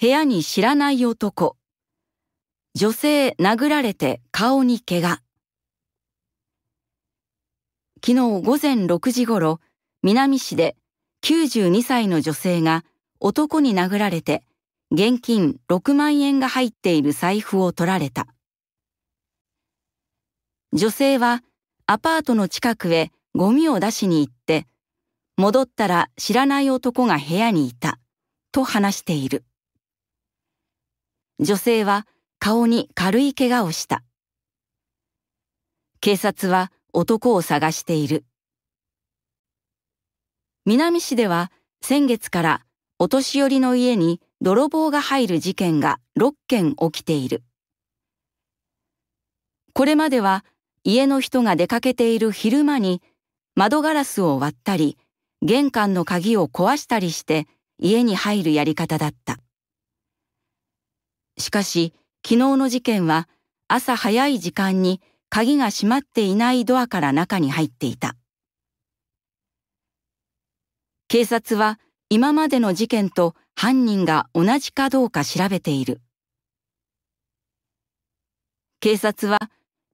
部屋に知らない男。女性殴られて顔に怪我。昨日午前6時ごろ、南市で92歳の女性が男に殴られて現金6万円が入っている財布を取られた。女性はアパートの近くへゴミを出しに行って、戻ったら知らない男が部屋にいた、と話している。女性は顔に軽い怪我をした。警察は男を探している。南市では先月からお年寄りの家に泥棒が入る事件が6件起きている。これまでは家の人が出かけている昼間に窓ガラスを割ったり玄関の鍵を壊したりして家に入るやり方だった。しかし、昨日の事件は朝早い時間に鍵が閉まっていないドアから中に入っていた。警察は今までの事件と犯人が同じかどうか調べている。警察は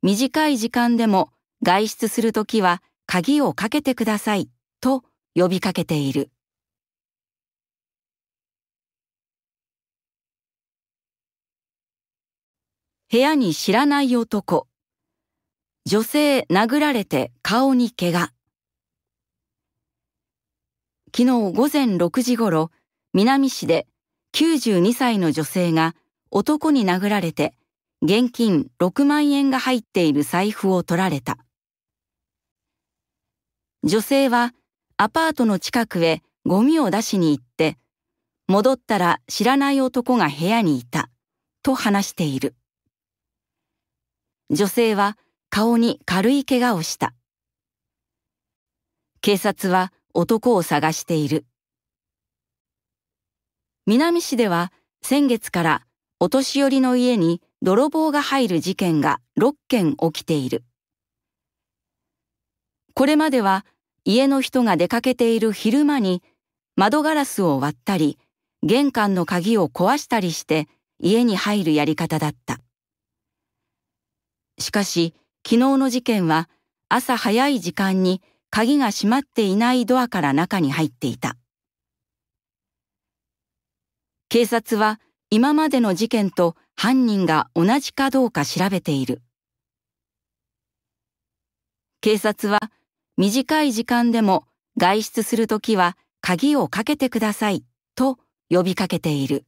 短い時間でも外出するときは鍵をかけてくださいと呼びかけている。部屋に知らない男。女性殴られて顔に怪我。昨日午前6時ごろ、南市で92歳の女性が男に殴られて現金6万円が入っている財布を取られた。女性はアパートの近くへゴミを出しに行って、戻ったら知らない男が部屋にいた、と話している。女性は顔に軽い怪我をした。警察は男を探している。南市では先月からお年寄りの家に泥棒が入る事件が6件起きている。これまでは家の人が出かけている昼間に窓ガラスを割ったり玄関の鍵を壊したりして家に入るやり方だった。しかし、昨日の事件は朝早い時間に鍵が閉まっていないドアから中に入っていた。警察は今までの事件と犯人が同じかどうか調べている。警察は短い時間でも外出するときは鍵をかけてくださいと呼びかけている。